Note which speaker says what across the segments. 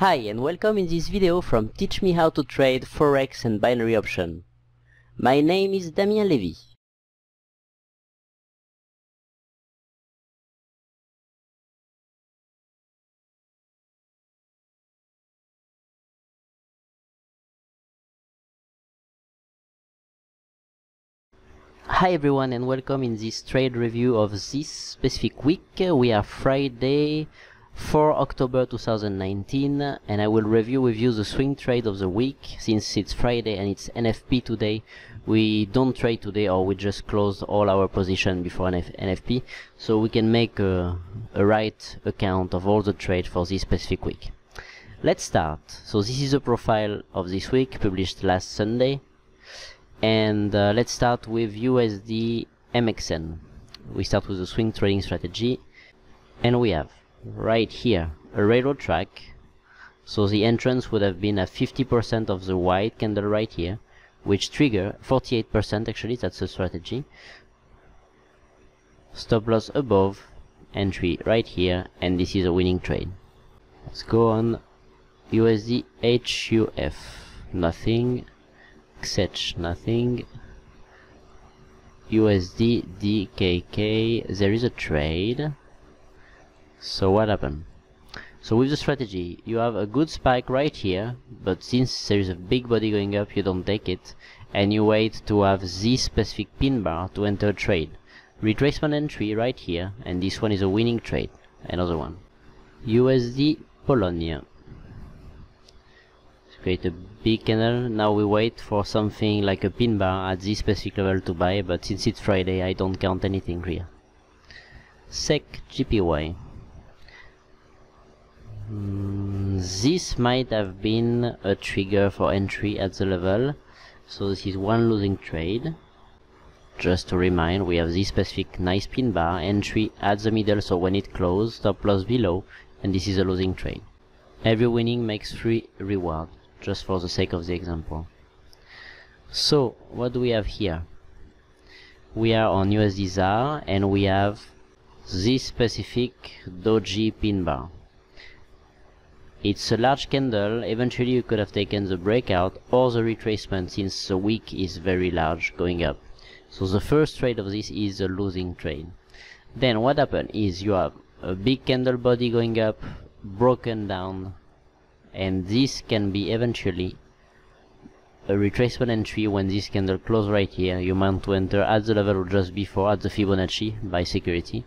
Speaker 1: Hi and welcome in this video from Teach Me How to Trade Forex and Binary Option. My name is Damien Levy. Hi everyone and welcome in this trade review of this specific week. We are Friday 4 October 2019 and I will review with you the swing trade of the week. Since it's Friday and it's NFP today we don't trade today or we just close all our position before NF NFP so we can make a, a right account of all the trade for this specific week. Let's start. So this is a profile of this week published last Sunday. And uh, let's start with USD MXN we start with the swing trading strategy. And we have right here a railroad track. So the entrance would have been at 50% of the white candle right here which trigger 48% actually that's the strategy. Stop loss above entry right here and this is a winning trade. Let's go on USD HUF nothing. XH nothing. USD DKK there is a trade so what happened? So with the strategy, you have a good spike right here, but since there is a big body going up, you don't take it, and you wait to have this specific pin bar to enter a trade. Retracement entry right here, and this one is a winning trade. Another one. USD Polonia. Let's create a big candle. Now we wait for something like a pin bar at this specific level to buy, but since it's Friday, I don't count anything here. SEK JPY. This might have been a trigger for entry at the level. So this is one losing trade. Just to remind we have this specific nice pin bar entry at the middle. So when it closes stop loss below and this is a losing trade. Every winning makes 3 reward just for the sake of the example. So what do we have here? We are on USD ZAR and we have this specific doji pin bar it's a large candle, eventually you could have taken the breakout or the retracement since the wick is very large going up. So the first trade of this is a losing trade. Then what happened is you have a big candle body going up, broken down, and this can be eventually a retracement entry when this candle close right here. You want to enter at the level just before at the Fibonacci by security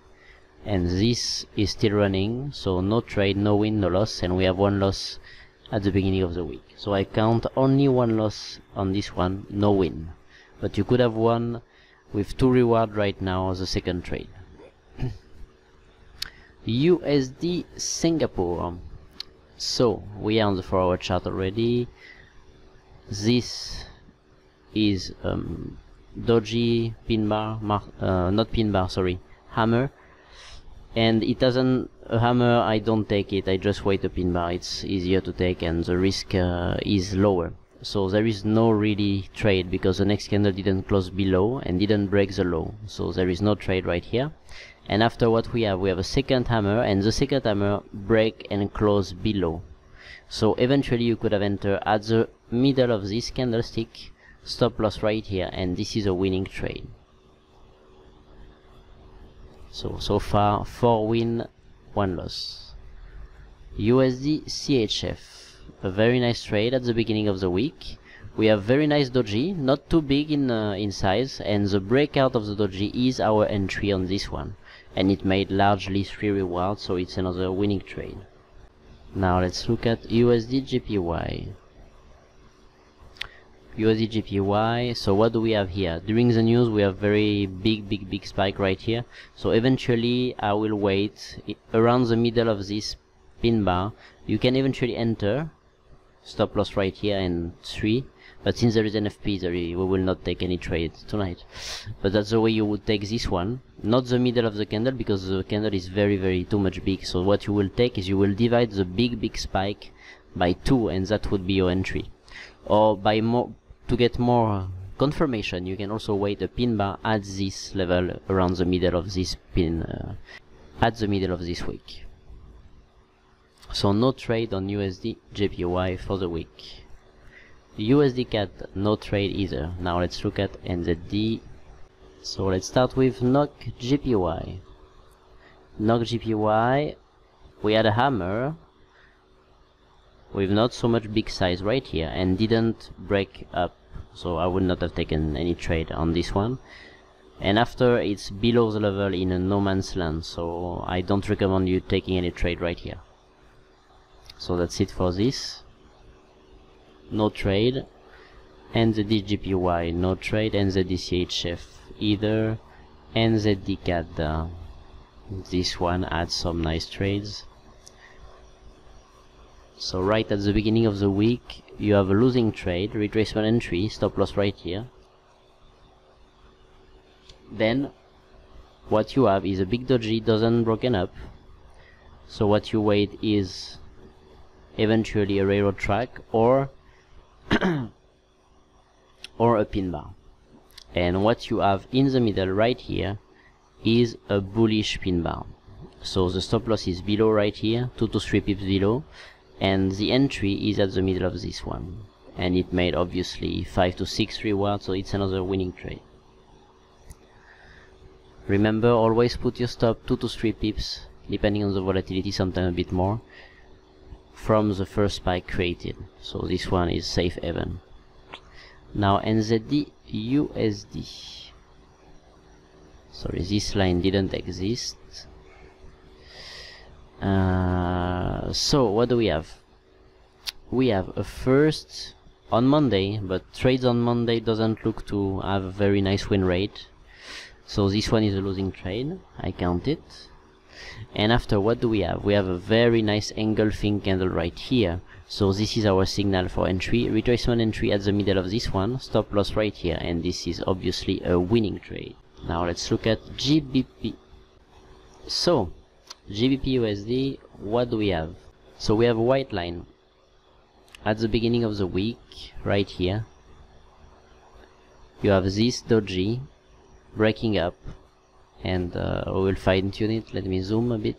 Speaker 1: and this is still running so no trade no win no loss and we have one loss at the beginning of the week. So I count only one loss on this one no win. But you could have won with two reward right now a second trade. USD Singapore. So we are on the 4 hour chart already. This is um, doji pin bar uh, not pin bar sorry hammer and it doesn't a hammer I don't take it. I just wait a pin bar it's easier to take and the risk uh, is lower. So there is no really trade because the next candle didn't close below and didn't break the low. So there is no trade right here. And after what we have we have a second hammer and the second hammer break and close below. So eventually you could have entered at the middle of this candlestick stop loss right here and this is a winning trade so so far 4 win 1 loss. USD CHF a very nice trade at the beginning of the week. We have very nice doji not too big in uh, in size and the breakout of the doji is our entry on this one. And it made largely free rewards, so it's another winning trade. Now let's look at USD JPY USD so what do we have here? During the news we have very big big big spike right here. So eventually I will wait around the middle of this pin bar. You can eventually enter. Stop loss right here and 3 but since there is NFP there we will not take any trade tonight. But that's the way you would take this one. Not the middle of the candle because the candle is very very too much big. So what you will take is you will divide the big big spike by 2 and that would be your entry. Or by more to get more confirmation you can also wait the pin bar at this level around the middle of this pin uh, at the middle of this week. So no trade on USD JPY for the week. USD CAD no trade either. Now let's look at NZD so let's start with NOK JPY NOK JPY we had a hammer with not so much big size right here and didn't break up. So I would not have taken any trade on this one. And after it's below the level in a no man's land. So I don't recommend you taking any trade right here. So that's it for this. No trade. And the DGPY no trade. And the DCHF either. And the DCAD uh, this one adds some nice trades so right at the beginning of the week you have a losing trade retracement entry stop loss right here. Then what you have is a big doji doesn't broken up. So what you wait is eventually a railroad track or or a pin bar. And what you have in the middle right here is a bullish pin bar. So the stop loss is below right here 2 to 3 pips below and the entry is at the middle of this one. And it made obviously 5 to 6 reward so it's another winning trade. Remember always put your stop 2 to 3 pips depending on the volatility sometimes a bit more from the first spike created. So this one is safe haven. Now NZD USD sorry this line didn't exist. Uh, so what do we have? We have a first on Monday but trades on Monday doesn't look to have a very nice win rate. So this one is a losing trade. I count it. And after what do we have? We have a very nice engulfing candle right here. So this is our signal for entry. Retracement entry at the middle of this one. Stop loss right here. And this is obviously a winning trade. Now let's look at GBP so GBP USD what do we have so we have a white line. At the beginning of the week right here you have this doji breaking up and uh, we will fine tune it. Let me zoom a bit.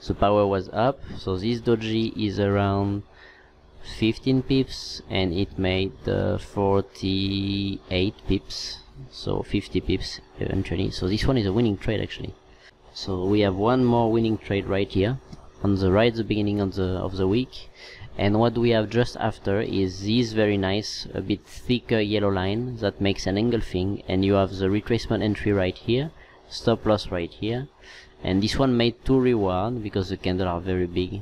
Speaker 1: So power was up. So this doji is around 15 pips and it made uh, 48 pips. So 50 pips eventually. So this one is a winning trade actually so we have one more winning trade right here on the right the beginning of the of the week. And what we have just after is this very nice a bit thicker yellow line that makes an engulfing and you have the retracement entry right here stop loss right here. And this one made two reward because the candles are very big.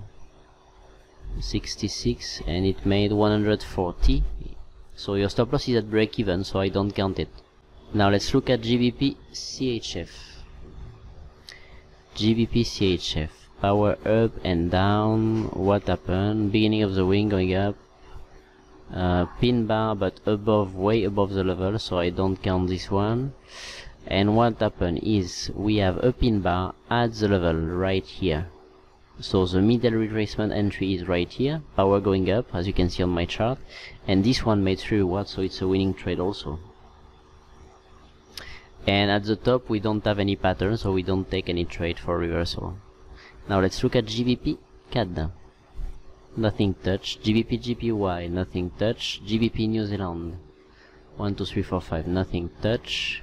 Speaker 1: 66 and it made 140 so your stop loss is at break even so I don't count it. Now let's look at GBP CHF GBP CHF power up and down. What happened? Beginning of the wing going up. Uh, pin bar but above way above the level so I don't count this one. And what happened is we have a pin bar at the level right here. So the middle retracement entry is right here. Power going up as you can see on my chart. And this one made 3 watts so it's a winning trade also and at the top we don't have any pattern so we don't take any trade for reversal. Now let's look at GBP CAD nothing touch. GBP JPY nothing touch. GBP New Zealand. 1 2 3 4 5 nothing touch.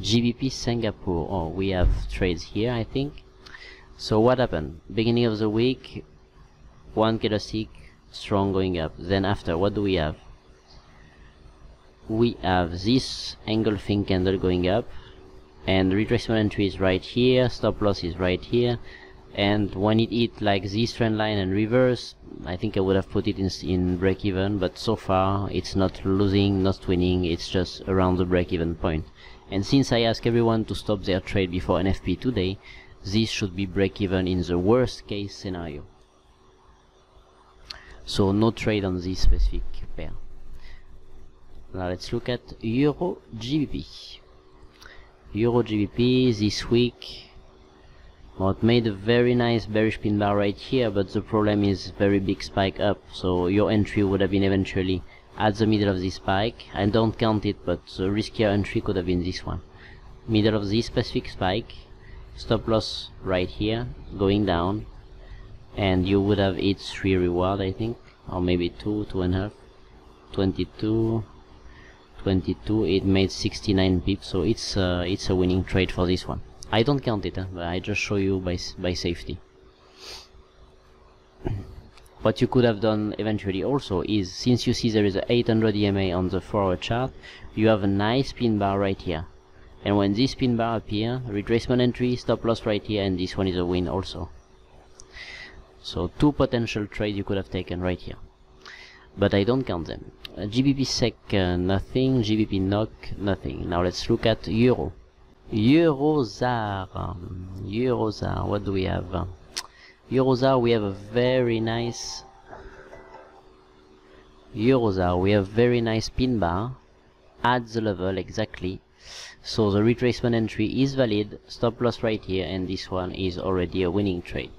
Speaker 1: GBP Singapore. Oh we have trades here I think. So what happened? Beginning of the week one candlestick strong going up. Then after what do we have we have this angle engulfing candle going up and retracement entry is right here stop loss is right here and when it hit like this trend line and reverse I think I would have put it in, in break even but so far it's not losing not winning it's just around the break even point. And since I ask everyone to stop their trade before NFP today this should be break even in the worst case scenario. So no trade on this specific pair now let's look at Euro GBP Euro GBP this week well, it made a very nice bearish pin bar right here, but the problem is very big spike up, so your entry would have been eventually at the middle of this spike. I don't count it, but the riskier entry could have been this one. Middle of this specific spike, stop loss right here, going down, and you would have hit 3 reward I think or maybe 2, 2 and a half 22 22 it made 69 pips so it's uh, it's a winning trade for this one. I don't count it huh, but I just show you by, by safety. What you could have done eventually also is since you see there is a 800 EMA on the 4 hour chart you have a nice pin bar right here. And when this pin bar appear retracement entry stop loss right here and this one is a win also. So two potential trades you could have taken right here. But I don't count them GBP SEK uh, nothing GBP NOK nothing. Now let's look at Euro. Eurozar um, Euro ZAR what do we have? Euro ZAR we have a very nice Euro ZAR we have very nice pin bar at the level exactly. So the retracement entry is valid. Stop loss right here and this one is already a winning trade.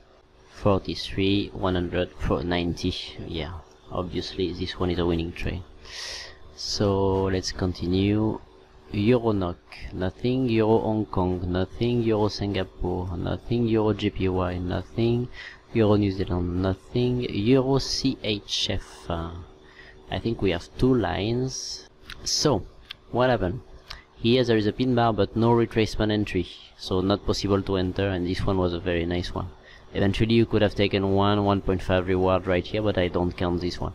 Speaker 1: 43 190 yeah obviously this one is a winning trade so let's continue Euro NOK, nothing, Euro Hong Kong, nothing, Euro Singapore, nothing, Euro JPY, nothing, Euro New Zealand, nothing, Euro CHF. Uh, I think we have two lines. So, what happened? Here there is a pin bar but no retracement entry, so not possible to enter and this one was a very nice one. Eventually you could have taken one 1.5 reward right here but I don't count this one.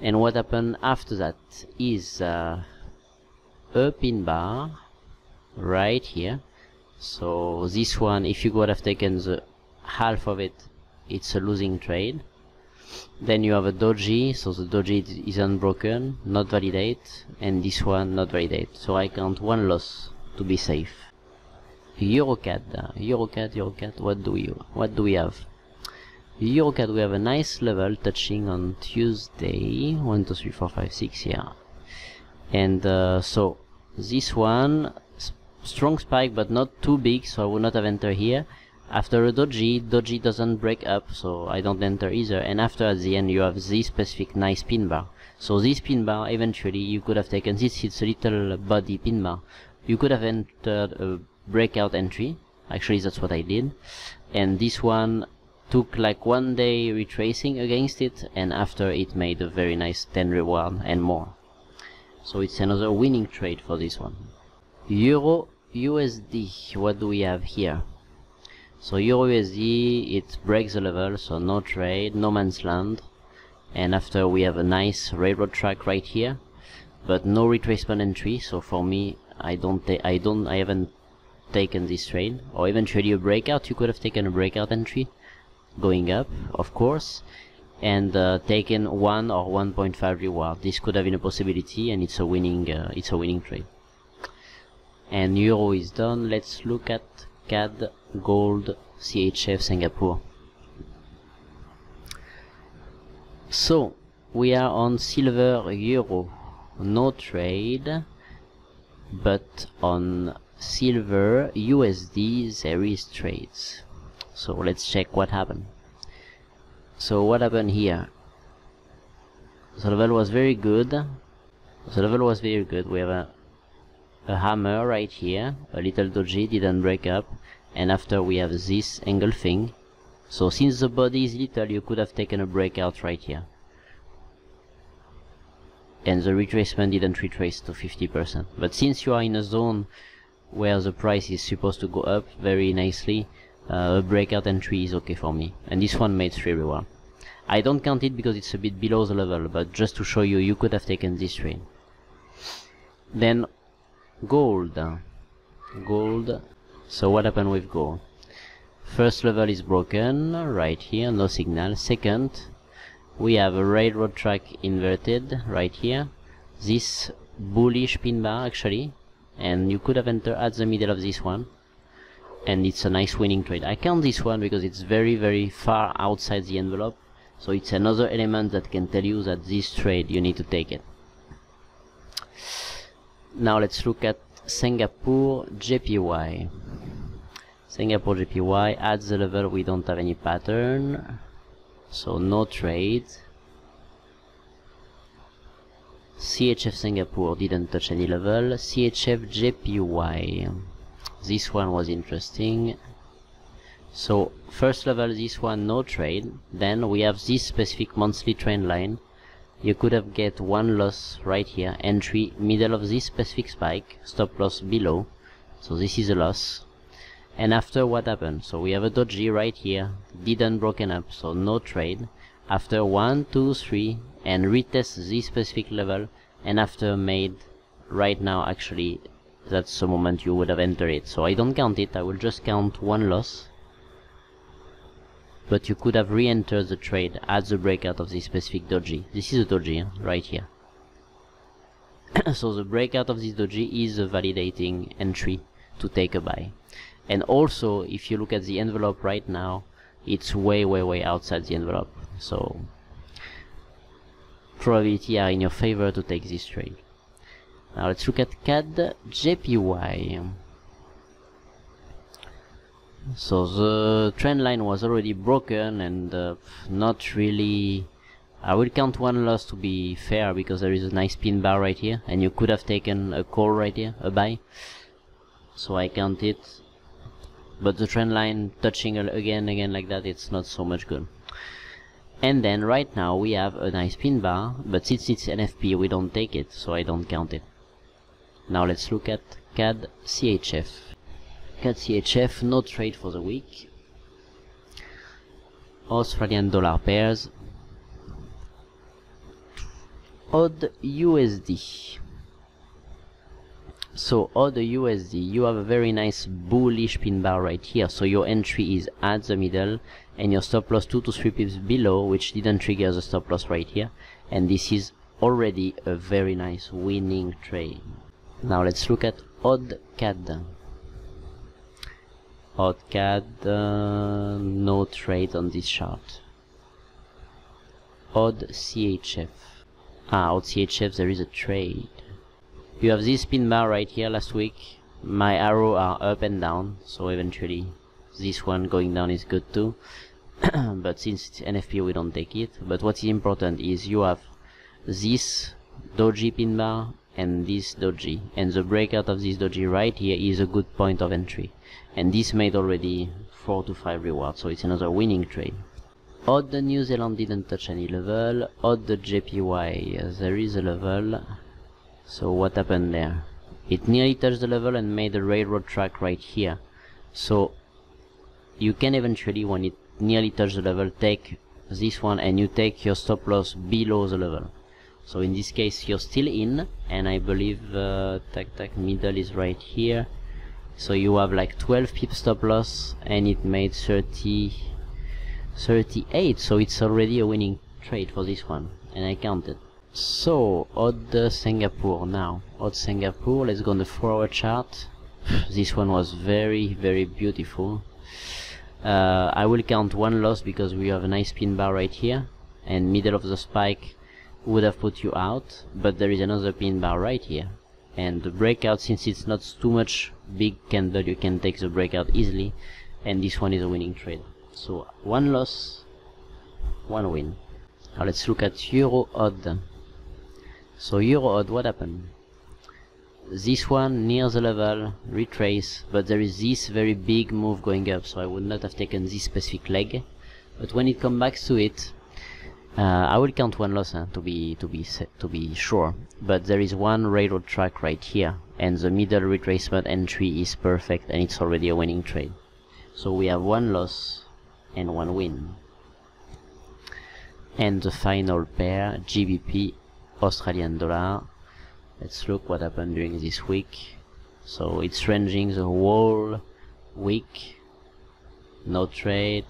Speaker 1: And what happened after that is uh, a pin bar right here. So this one if you would have taken the half of it it's a losing trade. Then you have a doji so the doji is unbroken not validate and this one not validate. So I count one loss to be safe Euro CAD Eurocad Euro CAD what do we what do we have? Euro CAD we have a nice level touching on Tuesday. 1 2 3 4 5 6 yeah. And uh, so this one strong spike but not too big so I will not have enter here. After a doji doji doesn't break up so I don't enter either. And after at the end you have this specific nice pin bar. So this pin bar eventually you could have taken this it's a little body pin bar. You could have entered a breakout entry. Actually that's what I did. And this one took like one day retracing against it and after it made a very nice 10 reward and more. So it's another winning trade for this one. Euro usd what do we have here? So euro usd it breaks the level so no trade no man's land. And after we have a nice railroad track right here but no retracement entry. So for me i don't i don't i haven't taken this trade or eventually a breakout you could have taken a breakout entry going up of course and uh, taken one or 1.5 reward. This could have been a possibility, and it's a winning uh, it's a winning trade. And euro is done. Let's look at CAD, gold, CHF, Singapore. So we are on silver euro, no trade, but on silver USD series trades. So let's check what happened. So what happened here? The level was very good. The level was very good. We have a, a hammer right here. A little doji didn't break up. And after we have this engulfing so since the body is little you could have taken a breakout right here. And the retracement didn't retrace to 50% but since you are in a zone where the price is supposed to go up very nicely uh, a breakout entry is okay for me. And this one made 3 reward. I don't count it because it's a bit below the level but just to show you you could have taken this trade then gold. Gold. So what happened with gold? First level is broken right here no signal. Second we have a railroad track inverted right here. This bullish pin bar actually and you could have entered at the middle of this one. And it's a nice winning trade. I count this one because it's very very far outside the envelope. So it's another element that can tell you that this trade you need to take it. Now let's look at Singapore JPY Singapore JPY at the level we don't have any pattern. So no trade CHF Singapore didn't touch any level. CHF JPY this one was interesting. So first level this one no trade. Then we have this specific monthly trend line. You could have get one loss right here entry middle of this specific spike stop loss below. So this is a loss. And after what happened? So we have a doji right here didn't broken up so no trade after one two three and retest this specific level and after made right now actually that's the moment you would have entered it. So I don't count it I will just count one loss. But you could have re-entered the trade at the breakout of this specific doji. This is a doji eh, right here. So the breakout of this doji is a validating entry to take a buy. And also if you look at the envelope right now it's way way way outside the envelope so probability are in your favor to take this trade. Now let's look at CAD JPY so the trend line was already broken and uh, not really I will count one loss to be fair because there is a nice pin bar right here and you could have taken a call right here a buy. So I count it. But the trend line touching again again like that it's not so much good and then right now we have a nice pin bar but since it's NFP we don't take it so I don't count it. Now let's look at CAD CHF CAD CHF no trade for the week. Australian dollar pairs. AUD USD so AUD USD you have a very nice bullish pin bar right here. So your entry is at the middle and your stop loss 2 to 3 pips below which didn't trigger the stop loss right here. And this is already a very nice winning trade. Now let's look at AUD CAD. AUD CAD uh, no trade on this chart. AUD CHF ah AUD CHF there is a trade you have this pin bar right here last week. My arrow are up and down so eventually this one going down is good too. But since it's NFP we don't take it. But what is important is you have this doji pin bar and this doji and the breakout of this doji right here is a good point of entry. And this made already 4 to 5 rewards so it's another winning trade. AUD the New Zealand didn't touch any level. AUD the JPY uh, there is a level so what happened there? It nearly touched the level and made a railroad track right here. So you can eventually when it nearly touched the level. Take this one and you take your stop loss below the level. So in this case you're still in and I believe uh, tac tac middle is right here. So you have like 12 pip stop loss and it made 30 38 so it's already a winning trade for this one and I counted so AUD Singapore. Now AUD Singapore let's go on the 4 hour chart. This one was very very beautiful. Uh, I will count one loss because we have a nice pin bar right here and middle of the spike would have put you out but there is another pin bar right here. And the breakout since it's not too much big candle you can take the breakout easily and this one is a winning trade. So one loss one win. Now let's look at euro AUD so euro AUD what happened this one near the level retrace but there is this very big move going up so I would not have taken this specific leg but when it comes back to it uh, I will count one loss to be to be to be sure, but there is one railroad track right here, and the middle retracement entry is perfect, and it's already a winning trade. So we have one loss and one win. And the final pair, GBP Australian dollar. Let's look what happened during this week. So it's ranging the whole week. No trade,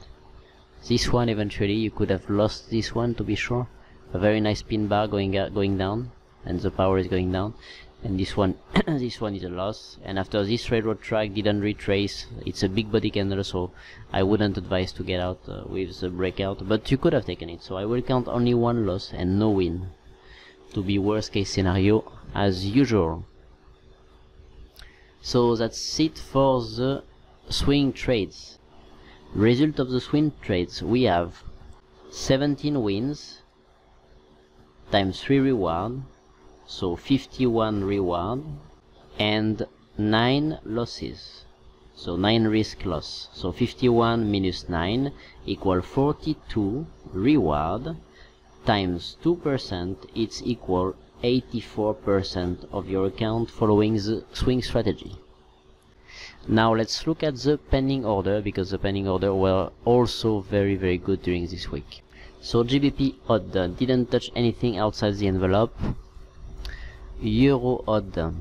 Speaker 1: this one eventually you could have lost this one to be sure. A very nice pin bar going going down and the power is going down. And this one this one is a loss. And after this railroad track didn't retrace, it's a big body candle so I wouldn't advise to get out uh, with the breakout. But you could have taken it. So I will count only one loss and no win. To be worst case scenario as usual. So that's it for the swing trades. Result of the swing trades we have 17 wins times 3 reward so 51 reward and 9 losses so 9 risk loss so 51 minus 9 equal 42 reward times 2% it's equal 84% of your account following the swing strategy. Now let's look at the pending order because the pending order were also very very good during this week. So GBP AUD didn't touch anything outside the envelope. Euro AUD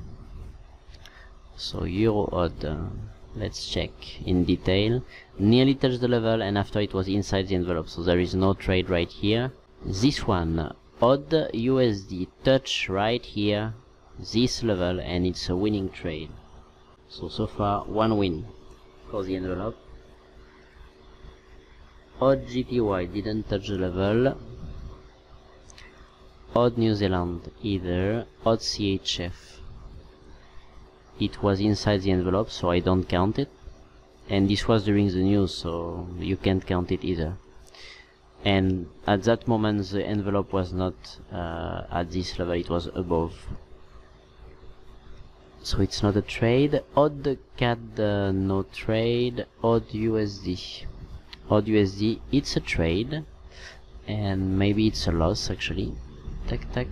Speaker 1: so Euro AUD let's check in detail. Nearly touched the level and after it was inside the envelope so there is no trade right here this one AUD USD touch right here this level and it's a winning trade. So so far one win. For the envelope. AUD JPY didn't touch the level. AUD New Zealand either. AUD CHF it was inside the envelope so I don't count it. And this was during the news so you can't count it either and at that moment the envelope was not uh, at this level it was above. So it's not a trade. AUD CAD uh, no trade. AUD USD AUD USD it's a trade. And maybe it's a loss actually. Tac tac.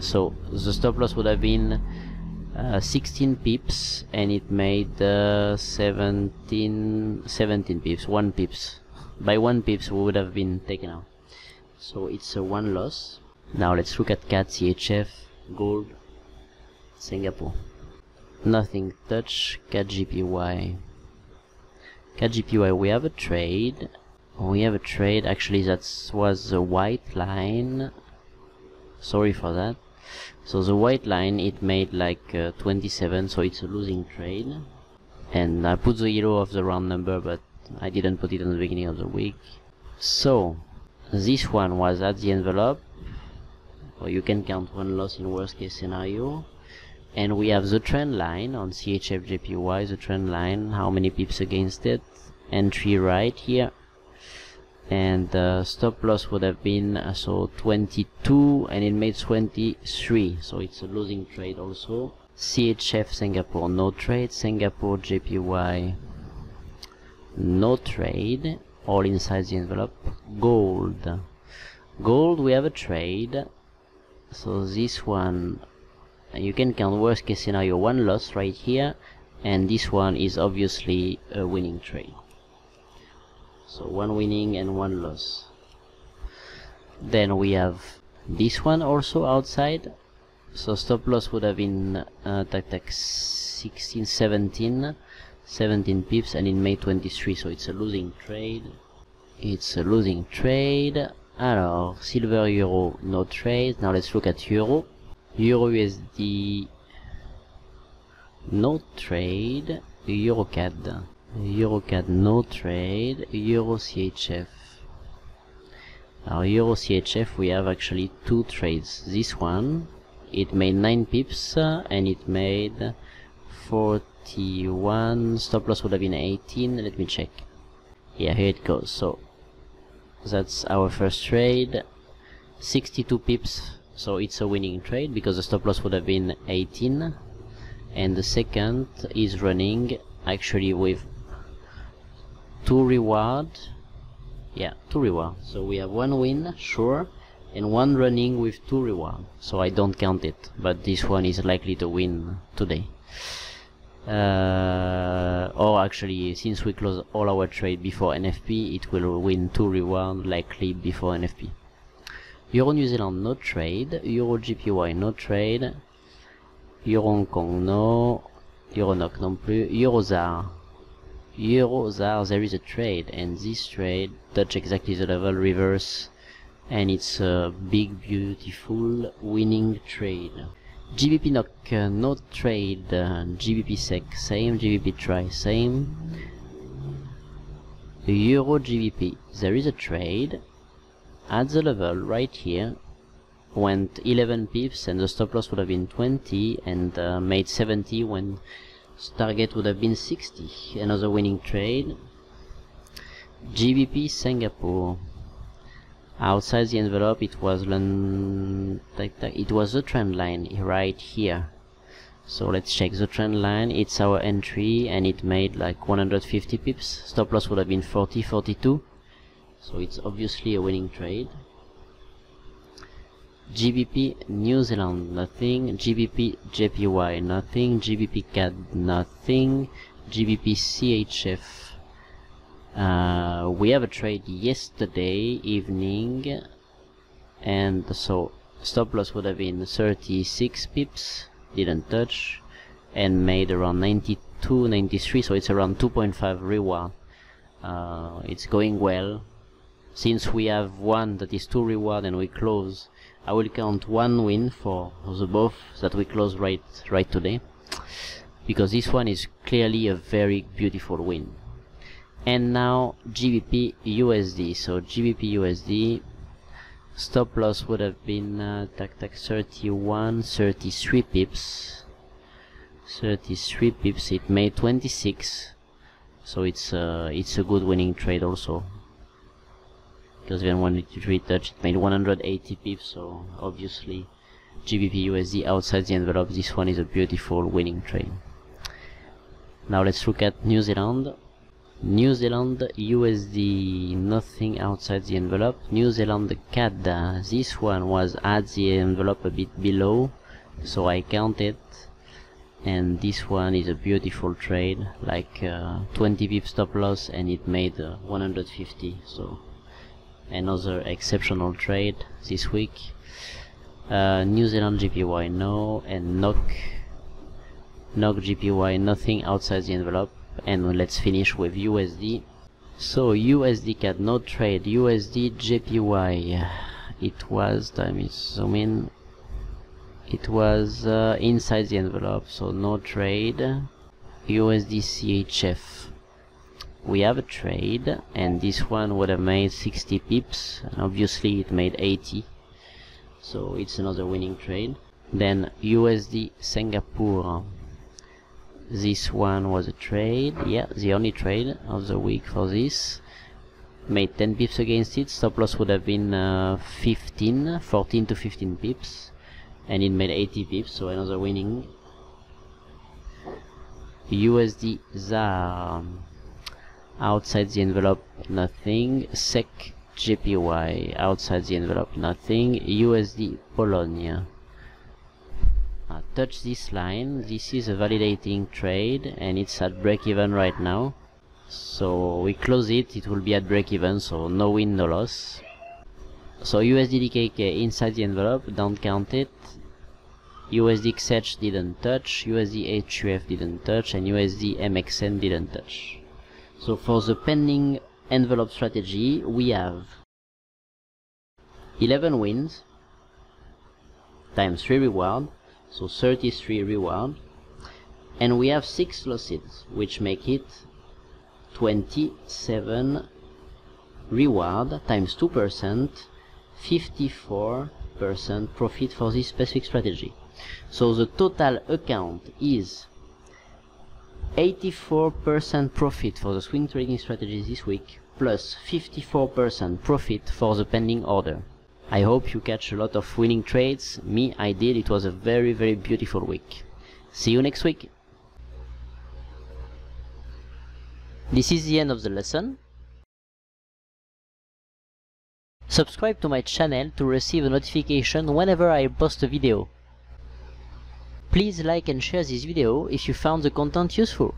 Speaker 1: So the stop loss would have been uh, 16 pips and it made uh, 17 17 pips 1 pips by 1 pips we would have been taken out. So it's a 1 loss. Now let's look at CAD CHF gold Singapore. Nothing touch CAD JPY CAD JPY we have a trade. We have a trade. Actually that was a white line. Sorry for that. So the white line it made like uh, 27 so it's a losing trade. And I put the yellow of the round number but I didn't put it on the beginning of the week. So this one was at the envelope. Or you can count one loss in worst case scenario. And we have the trend line on CHFJPY the trend line how many pips against it entry right here. And the stop loss would have been uh, so 22 and it made 23 so it's a losing trade also. CHF Singapore no trade. Singapore JPY no trade all inside the envelope gold. Gold we have a trade. So this one you can count worst case scenario one loss right here and this one is obviously a winning trade. So one winning and one loss. Then we have this one also outside. So stop loss would have been uh, tac tac 16 17 17 pips and it made 23 so it's a losing trade. It's a losing trade. Alors silver euro no trade. Now let's look at euro. Euro usd no trade. Euro cad EuroCAD no trade, Euro CHF. Our Euro CHF we have actually two trades. This one, it made 9 pips and it made 41, stop loss would have been 18, let me check. Yeah, here it goes. So that's our first trade, 62 pips, so it's a winning trade because the stop loss would have been 18 and the second is running actually with two reward. Yeah two reward. So we have one win sure and one running with two reward. So I don't count it but this one is likely to win today uh, or actually since we close all our trade before NFP it will win two reward likely before NFP Euro New Zealand no trade. Euro JPY no trade. Euro Hong Kong no. Euro NOK non plus. Euro ZAR. Euro ZAR there is a trade and this trade touch exactly the level reverse and it's a big beautiful winning trade GBP NOK uh, no trade uh, GBP SEK, same GBP TRY same Euro GBP there is a trade at the level right here went 11 pips and the stop loss would have been 20 and uh, made 70 when target would have been 60 another winning trade. GBP Singapore outside the envelope it was it was a trend line right here. So let's check the trend line. It's our entry and it made like 150 pips. Stop loss would have been 40 42 so it's obviously a winning trade. GBP New Zealand nothing. GBP JPY nothing. GBP CAD nothing. GBP CHF uh, we have a trade yesterday evening and so stop loss would have been 36 pips didn't touch and made around 92 93 so it's around 2.5 reward uh, it's going well. Since we have one that is two reward and we close. I will count one win for the both that we close right right today because this one is clearly a very beautiful win and now GBP USD so GBP USD stop loss would have been uh, tac tac 31 33 pips. 33 pips it made 26 so it's uh, it's a good winning trade also. Because then when it retouched it made 180 pips so obviously GBP USD outside the envelope this one is a beautiful winning trade. Now let's look at New Zealand New Zealand USD nothing outside the envelope. New Zealand CAD this one was at the envelope a bit below so I counted and this one is a beautiful trade like uh, 20 pip stop loss and it made uh, 150 so another exceptional trade this week. Uh, New Zealand JPY no and NOK NOK JPY nothing outside the envelope and let's finish with USD so USD CAD no trade. USD JPY it was time is zoom in it was uh, inside the envelope so no trade. USD CHF we have a trade and this one would have made 60 pips. And obviously it made 80 so it's another winning trade. Then USD Singapore this one was a trade yeah the only trade of the week for this. Made 10 pips against it. Stop loss would have been uh, 15 14 to 15 pips. And it made 80 pips so another winning. USD ZAR. Outside the envelope nothing. SEK JPY outside the envelope nothing. USD Polonia uh, touch this line. This is a validating trade and it's at break even right now. So we close it. It will be at break even so no win no loss. So USD DKK inside the envelope. Don't count it. USD XH didn't touch. USD HUF didn't touch. And USD MXN didn't touch. So for the pending envelope strategy we have 11 wins times 3 reward so 33 reward. And we have 6 losses which make it 27 reward times 2% 54% profit for this specific strategy. So the total account is 84% profit for the swing trading strategy this week plus 54% profit for the pending order I hope you catch a lot of winning trades. Me, I did. It was a very, very beautiful week. See you next week. This is the end of the lesson. Subscribe to my channel to receive a notification whenever I post a video. Please like and share this video if you found the content useful.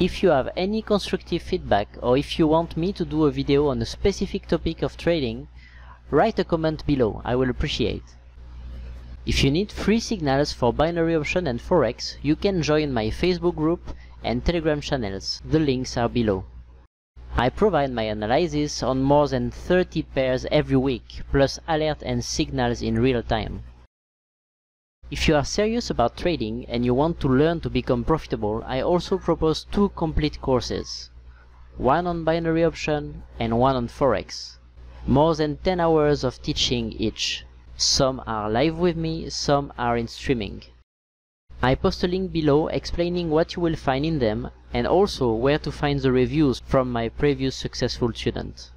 Speaker 1: If you have any constructive feedback or if you want me to do a video on a specific topic of trading, write a comment below, I will appreciate. If you need free signals for binary option and forex, you can join my Facebook group and Telegram channels, the links are below. I provide my analysis on more than 30 pairs every week, plus alert and signals in real time. If you are serious about trading and you want to learn to become profitable, I also propose two complete courses. One on binary option and one on forex more than 10 hours of teaching each. Some are live with me, some are in streaming. I post a link below explaining what you will find in them and also where to find the reviews from my previous successful students.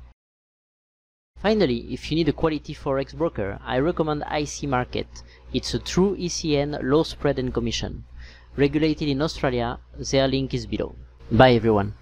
Speaker 1: Finally, if you need a quality forex broker, I recommend IC Market. It's a true ECN low spread and commission. Regulated in Australia, their link is below. Bye everyone.